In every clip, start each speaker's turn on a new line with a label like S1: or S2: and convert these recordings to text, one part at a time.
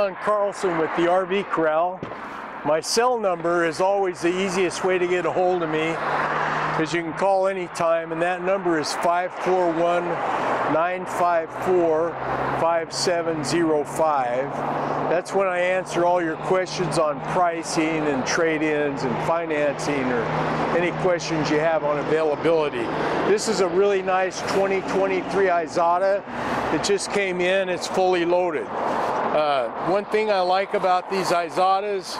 S1: Leon Carlson with the RV Corral. My cell number is always the easiest way to get a hold of me because you can call anytime and that number is 541 954 5705. That's when I answer all your questions on pricing and trade-ins and financing or any questions you have on availability. This is a really nice 2023 Isata. It just came in, it's fully loaded. Uh, one thing I like about these Isatas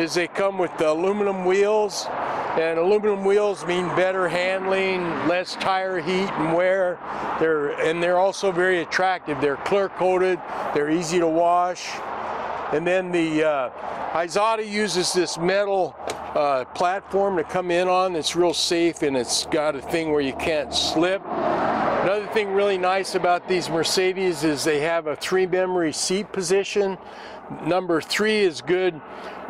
S1: is they come with the aluminum wheels and aluminum wheels mean better handling, less tire heat and wear. They're and they're also very attractive. They're clear coated, they're easy to wash. And then the uh, Isata uses this metal uh, platform to come in on It's real safe and it's got a thing where you can't slip. Another thing really nice about these Mercedes is they have a three memory seat position. Number three is good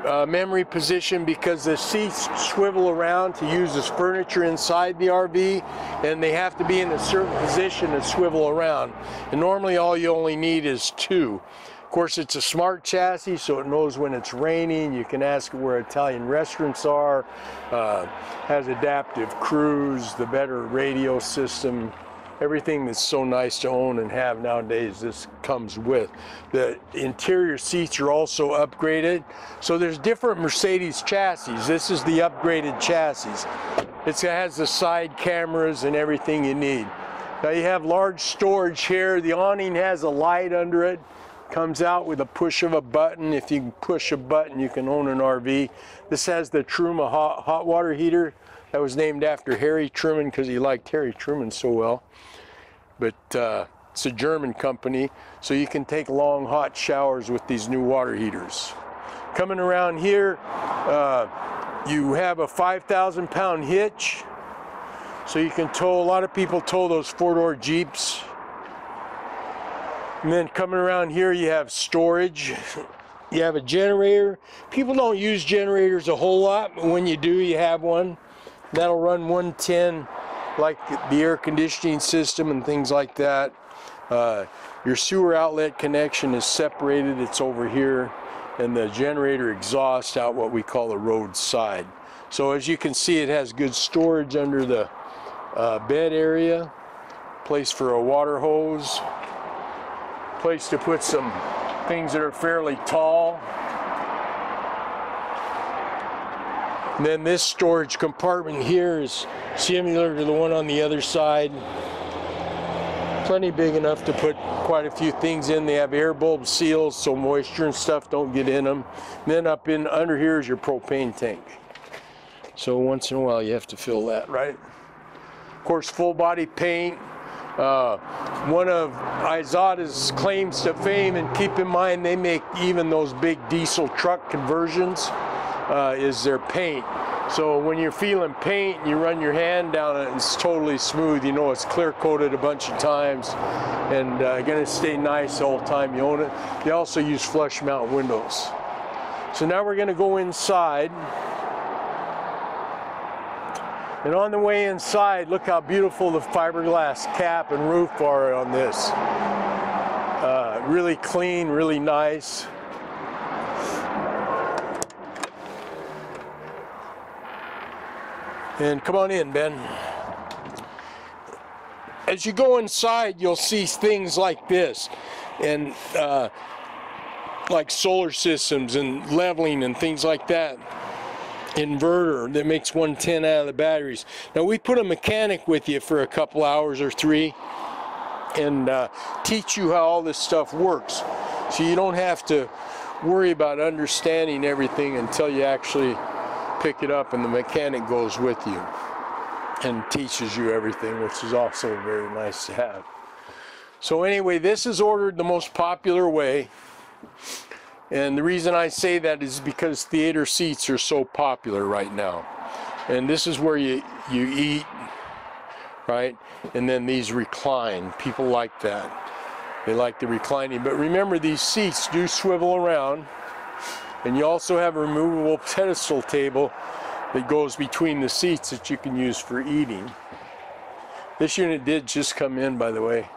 S1: uh, memory position because the seats swivel around to use as furniture inside the RV and they have to be in a certain position to swivel around. And normally all you only need is two. Of course, it's a smart chassis, so it knows when it's raining. You can ask where Italian restaurants are. Uh, has adaptive cruise, the better radio system, everything that's so nice to own and have nowadays this comes with. The interior seats are also upgraded. So there's different mercedes chassis. This is the upgraded chassis. It has the side cameras and everything you need. Now you have large storage here. The awning has a light under it. Comes out with a push of a button. If you push a button you can own an rv this has the truma hot, hot water heater that was named after Harry Truman because he liked Harry Truman so well but uh, it's a German company, so you can take long hot showers with these new water heaters. Coming around here, uh, you have a 5,000 pound hitch, so you can tow, a lot of people tow those four-door Jeeps. And then coming around here, you have storage. You have a generator. People don't use generators a whole lot, but when you do, you have one. That'll run 110 like the air conditioning system and things like that. Uh, your sewer outlet connection is separated, it's over here, and the generator exhaust out what we call the road side. So as you can see, it has good storage under the uh, bed area, place for a water hose, place to put some things that are fairly tall. And then this storage compartment here is similar to the one on the other side. Plenty big enough to put quite a few things in. They have air bulb seals so moisture and stuff don't get in them. And then up in under here is your propane tank. So once in a while you have to fill that, right? Of course, full body paint. Uh, one of Isata's claims to fame, and keep in mind they make even those big diesel truck conversions uh, is their paint. So when you're feeling paint and you run your hand down it, it's totally smooth. You know it's clear coated a bunch of times and uh, gonna stay nice all the time you own it. They also use flush mount windows. So now we're gonna go inside. And on the way inside, look how beautiful the fiberglass cap and roof are on this. Uh, really clean, really nice. And come on in, Ben. As you go inside, you'll see things like this, and uh, like solar systems and leveling and things like that. Inverter that makes 110 out of the batteries. Now we put a mechanic with you for a couple hours or three and uh, teach you how all this stuff works. So you don't have to worry about understanding everything until you actually pick it up and the mechanic goes with you and teaches you everything, which is also very nice to have. So anyway, this is ordered the most popular way. And the reason I say that is because theater seats are so popular right now. And this is where you, you eat, right? And then these recline. People like that. They like the reclining. But remember, these seats do swivel around. And you also have a removable pedestal table that goes between the seats that you can use for eating. This unit did just come in, by the way.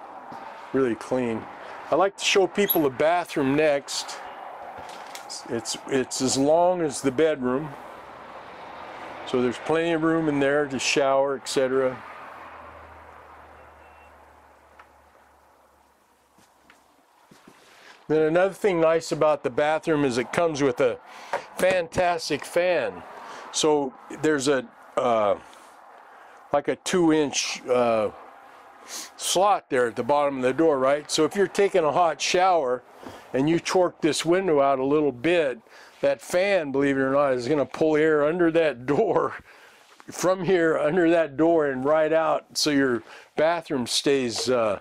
S1: Really clean. I like to show people the bathroom next. It's it's as long as the bedroom. So there's plenty of room in there to shower, etc. Then another thing nice about the bathroom is it comes with a fantastic fan. So there's a uh, like a two inch uh, slot there at the bottom of the door, right? So if you're taking a hot shower and you torque this window out a little bit, that fan, believe it or not, is going to pull air under that door from here under that door and right out so your bathroom stays uh,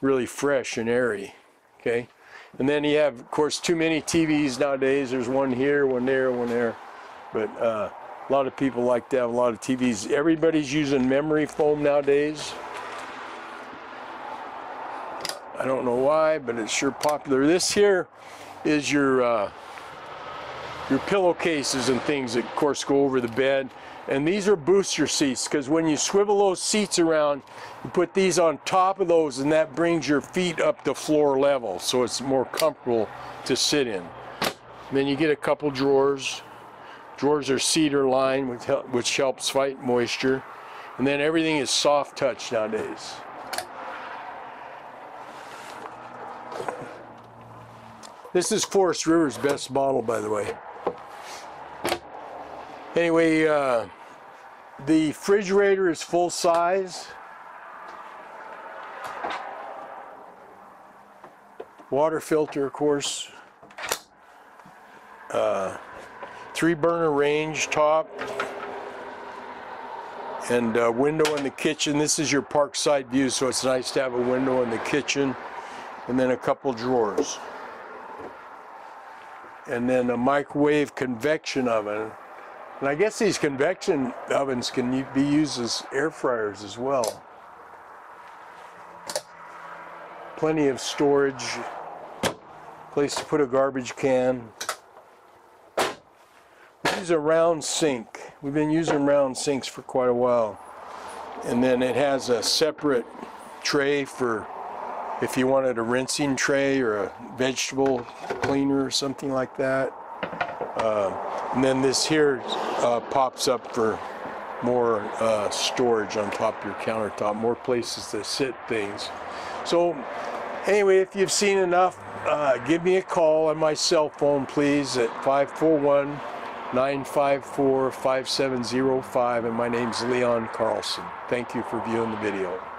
S1: really fresh and airy. Okay. And then you have, of course, too many TVs nowadays. There's one here, one there, one there. But uh, a lot of people like to have a lot of TVs. Everybody's using memory foam nowadays. I don't know why, but it's sure popular. This here is your uh, your pillowcases and things that, of course, go over the bed. And these are booster seats because when you swivel those seats around, you put these on top of those and that brings your feet up to floor level so it's more comfortable to sit in. Then you get a couple drawers. Drawers are cedar lined which, which helps fight moisture. And then everything is soft touch nowadays. This is Forest River's best bottle, by the way. Anyway, uh, the refrigerator is full size. Water filter, of course. Uh, three burner range top. And a window in the kitchen. This is your parkside view, so it's nice to have a window in the kitchen. And then a couple drawers. And then a microwave convection oven and I guess these convection ovens can be used as air fryers as well. Plenty of storage, place to put a garbage can. We use a round sink. We've been using round sinks for quite a while. And then it has a separate tray for if you wanted a rinsing tray or a vegetable cleaner or something like that. Uh, and then this here uh, pops up for more uh, storage on top of your countertop, more places to sit things. So anyway, if you've seen enough, uh, give me a call on my cell phone, please, at 541 954 5705. And my name's Leon Carlson. Thank you for viewing the video.